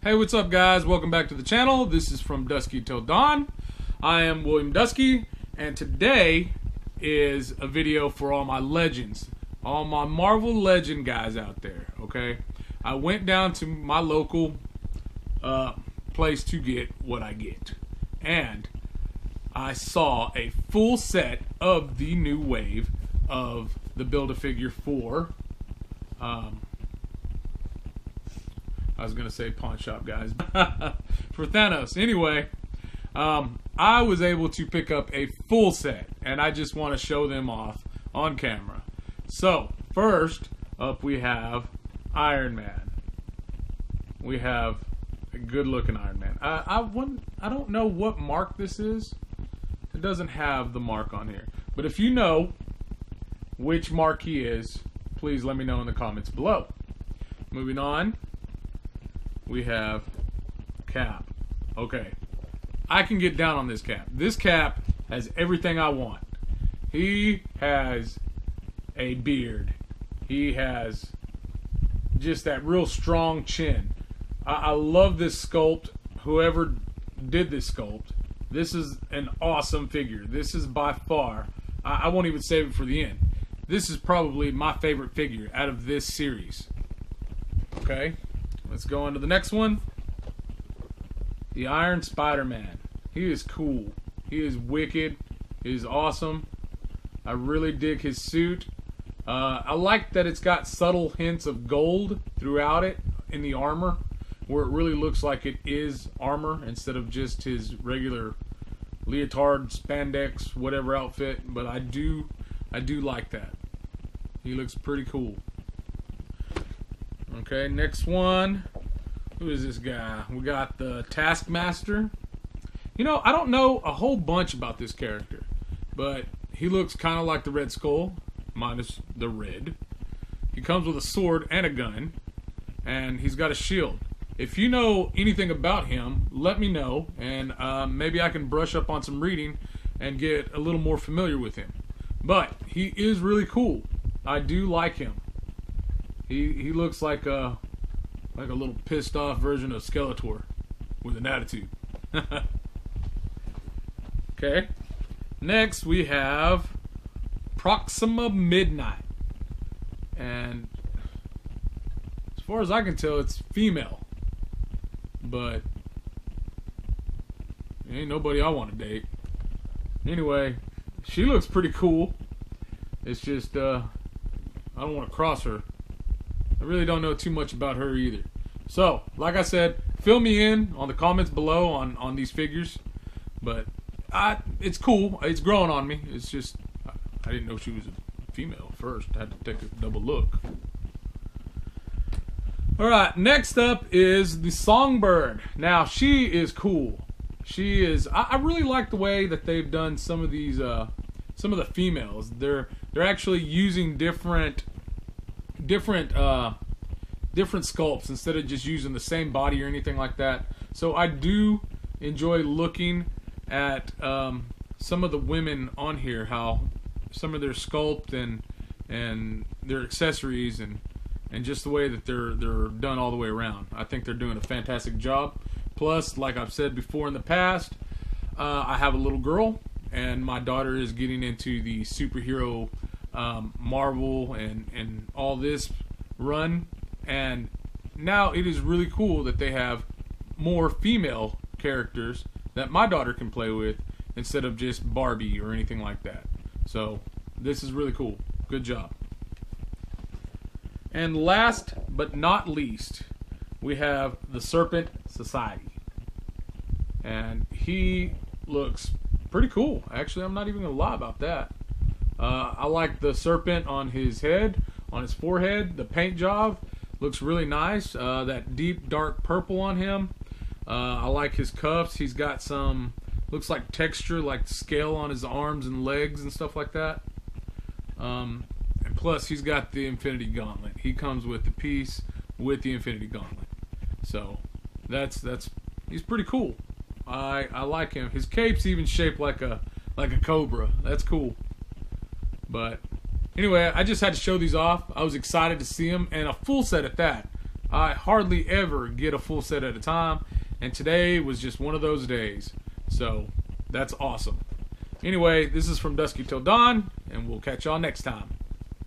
Hey, what's up, guys? Welcome back to the channel. This is from Duske Till Dawn. I am William Duske, and today is a video for all my legends, all my Marvel Legend guys out there, okay? I went down to my local uh, place to get what I get, and I saw a full set of the new wave of the Build-A-Figure 4 um, I was gonna say pawn shop guys for Thanos. Anyway, um, I was able to pick up a full set, and I just want to show them off on camera. So first up, we have Iron Man. We have a good-looking Iron Man. I I, wouldn't, I don't know what mark this is. It doesn't have the mark on here, but if you know which mark he is, please let me know in the comments below. Moving on, we have Cap. Okay. I can get down on this Cap. This Cap has everything I want. He has a beard. He has just that real strong chin. I, I love this sculpt. Whoever did this sculpt, this is an awesome figure. This is by far, I, I won't even save it for the end. This is probably my favorite figure out of this series. Okay. Let's go on to the next one. The Iron Spider-Man. He is cool. He is wicked. He is awesome. I really dig his suit. Uh, I like that it's got subtle hints of gold throughout it in the armor, where it really looks like it is armor instead of just his regular leotard, spandex, whatever outfit. But I do, I do like that. He looks pretty cool. Okay, next one. Who is this guy? We got the Taskmaster. You know, I don't know a whole bunch about this character, but he looks kind of like the Red Skull, minus the red. He comes with a sword and a gun, and he's got a shield. If you know anything about him, let me know, and uh, maybe I can brush up on some reading and get a little more familiar with him. But he is really cool. I do like him. He he looks like a like a little pissed off version of Skeletor with an attitude. okay. Next we have Proxima Midnight. And as far as I can tell it's female. But ain't nobody I want to date. Anyway, she looks pretty cool. It's just uh I don't want to cross her. I really don't know too much about her either. So, like I said, fill me in on the comments below on, on these figures. But I, it's cool. It's growing on me. It's just, I didn't know she was a female first. I had to take a double look. Alright, next up is the Songbird. Now, she is cool. She is, I, I really like the way that they've done some of these, uh, some of the females. They're, they're actually using different different uh, different sculpts instead of just using the same body or anything like that. So I do enjoy looking at um, some of the women on here, how some of their sculpt and and their accessories and and just the way that they're they're done all the way around. I think they're doing a fantastic job. Plus, like I've said before in the past, uh, I have a little girl, and my daughter is getting into the superhero um, Marvel and and all this run, and now it is really cool that they have more female characters that my daughter can play with instead of just Barbie or anything like that. So this is really cool. Good job. And last but not least, we have the Serpent Society. And he looks pretty cool. Actually, I'm not even going to lie about that. Uh, I like the serpent on his head, on his forehead. The paint job looks really nice. Uh, that deep dark purple on him. Uh, I like his cuffs. He's got some looks like texture, like scale on his arms and legs and stuff like that. Um, and plus, he's got the Infinity Gauntlet. He comes with the piece with the Infinity Gauntlet. So that's that's he's pretty cool. I I like him. His cape's even shaped like a like a cobra. That's cool. But anyway, I just had to show these off. I was excited to see them, and a full set at that. I hardly ever get a full set at a time, and today was just one of those days. So that's awesome. Anyway, this is from Duske Till Dawn, and we'll catch y'all next time.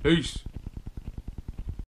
Peace.